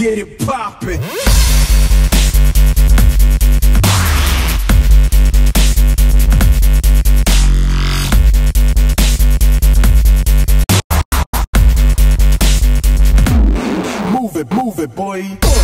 get it poppin'. Move it, move it, boy.